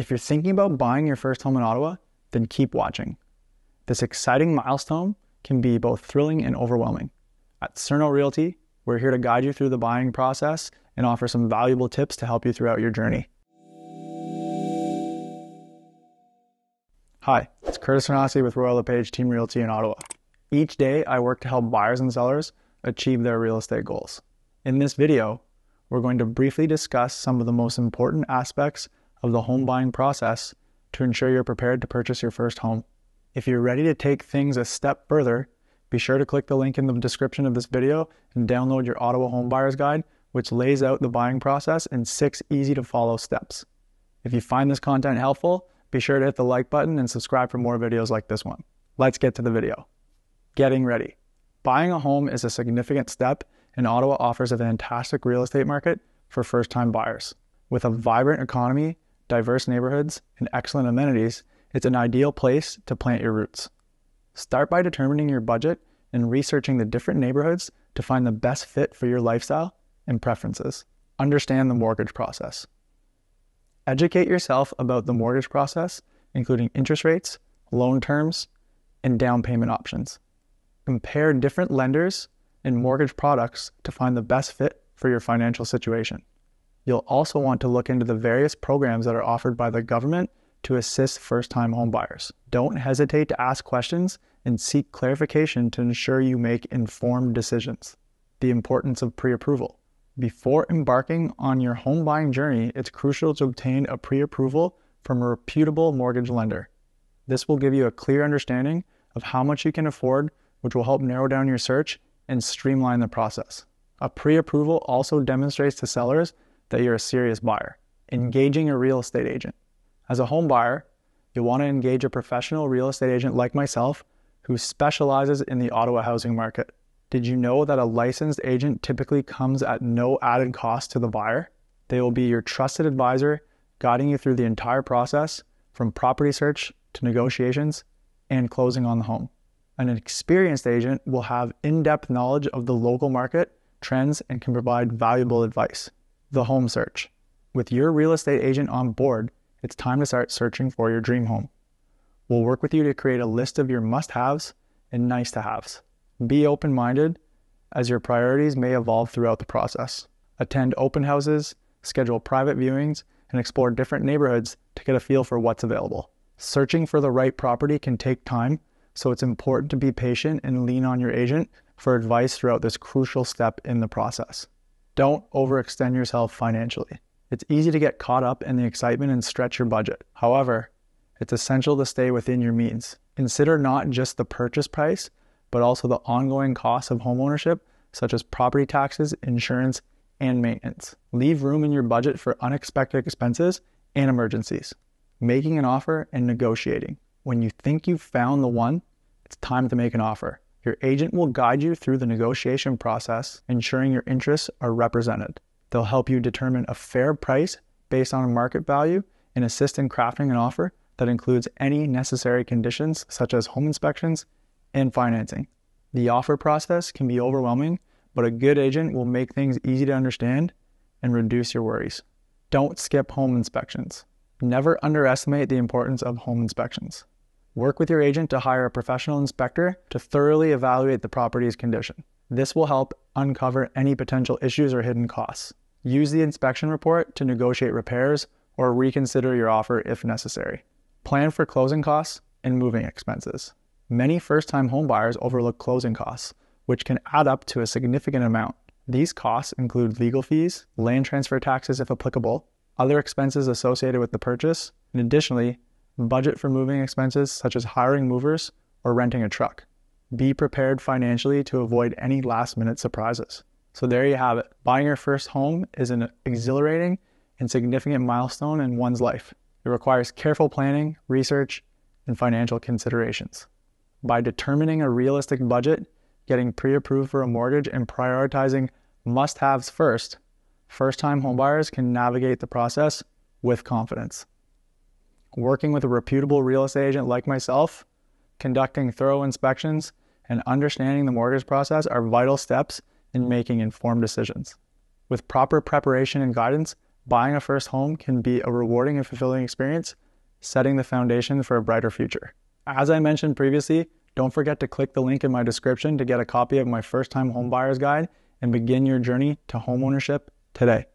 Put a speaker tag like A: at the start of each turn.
A: If you're thinking about buying your first home in Ottawa, then keep watching. This exciting milestone can be both thrilling and overwhelming. At Serno Realty, we're here to guide you through the buying process and offer some valuable tips to help you throughout your journey. Hi, it's Curtis Sernoskie with Royal LePage Team Realty in Ottawa. Each day, I work to help buyers and sellers achieve their real estate goals. In this video, we're going to briefly discuss some of the most important aspects of the home buying process to ensure you're prepared to purchase your first home. If you're ready to take things a step further, be sure to click the link in the description of this video and download your Ottawa Home Buyer's Guide, which lays out the buying process in six easy to follow steps. If you find this content helpful, be sure to hit the like button and subscribe for more videos like this one. Let's get to the video. Getting ready. Buying a home is a significant step, and Ottawa offers a fantastic real estate market for first time buyers. With a vibrant economy, diverse neighborhoods, and excellent amenities, it's an ideal place to plant your roots. Start by determining your budget and researching the different neighborhoods to find the best fit for your lifestyle and preferences. Understand the mortgage process. Educate yourself about the mortgage process, including interest rates, loan terms, and down payment options. Compare different lenders and mortgage products to find the best fit for your financial situation. You'll also want to look into the various programs that are offered by the government to assist first time homebuyers. Don't hesitate to ask questions and seek clarification to ensure you make informed decisions. The importance of pre approval. Before embarking on your home buying journey, it's crucial to obtain a pre approval from a reputable mortgage lender. This will give you a clear understanding of how much you can afford, which will help narrow down your search and streamline the process. A pre approval also demonstrates to sellers that you're a serious buyer. Engaging a real estate agent. As a home buyer, you'll want to engage a professional real estate agent like myself who specializes in the Ottawa housing market. Did you know that a licensed agent typically comes at no added cost to the buyer? They will be your trusted advisor, guiding you through the entire process from property search to negotiations and closing on the home. An experienced agent will have in depth knowledge of the local market, trends, and can provide valuable advice. The home search. With your real estate agent on board, it's time to start searching for your dream home. We'll work with you to create a list of your must haves and nice to haves. Be open minded as your priorities may evolve throughout the process. Attend open houses, schedule private viewings, and explore different neighborhoods to get a feel for what's available. Searching for the right property can take time, so it's important to be patient and lean on your agent for advice throughout this crucial step in the process. Don't overextend yourself financially. It's easy to get caught up in the excitement and stretch your budget. However, it's essential to stay within your means. Consider not just the purchase price, but also the ongoing costs of homeownership, such as property taxes, insurance, and maintenance. Leave room in your budget for unexpected expenses and emergencies. Making an offer and negotiating. When you think you've found the one, it's time to make an offer. Your agent will guide you through the negotiation process, ensuring your interests are represented. They'll help you determine a fair price based on market value and assist in crafting an offer that includes any necessary conditions such as home inspections and financing. The offer process can be overwhelming, but a good agent will make things easy to understand and reduce your worries. Don't skip home inspections. Never underestimate the importance of home inspections. Work with your agent to hire a professional inspector to thoroughly evaluate the property's condition. This will help uncover any potential issues or hidden costs. Use the inspection report to negotiate repairs or reconsider your offer if necessary. Plan for closing costs and moving expenses. Many first time homebuyers overlook closing costs, which can add up to a significant amount. These costs include legal fees, land transfer taxes if applicable, other expenses associated with the purchase, and additionally, budget for moving expenses such as hiring movers or renting a truck. Be prepared financially to avoid any last minute surprises. So there you have it. Buying your first home is an exhilarating and significant milestone in one's life. It requires careful planning, research, and financial considerations. By determining a realistic budget, getting pre approved for a mortgage, and prioritizing must haves first, first time homebuyers can navigate the process with confidence. Working with a reputable real estate agent like myself, conducting thorough inspections, and understanding the mortgage process are vital steps in making informed decisions. With proper preparation and guidance, buying a first home can be a rewarding and fulfilling experience, setting the foundation for a brighter future. As I mentioned previously, don't forget to click the link in my description to get a copy of my first time homebuyers guide and begin your journey to homeownership today.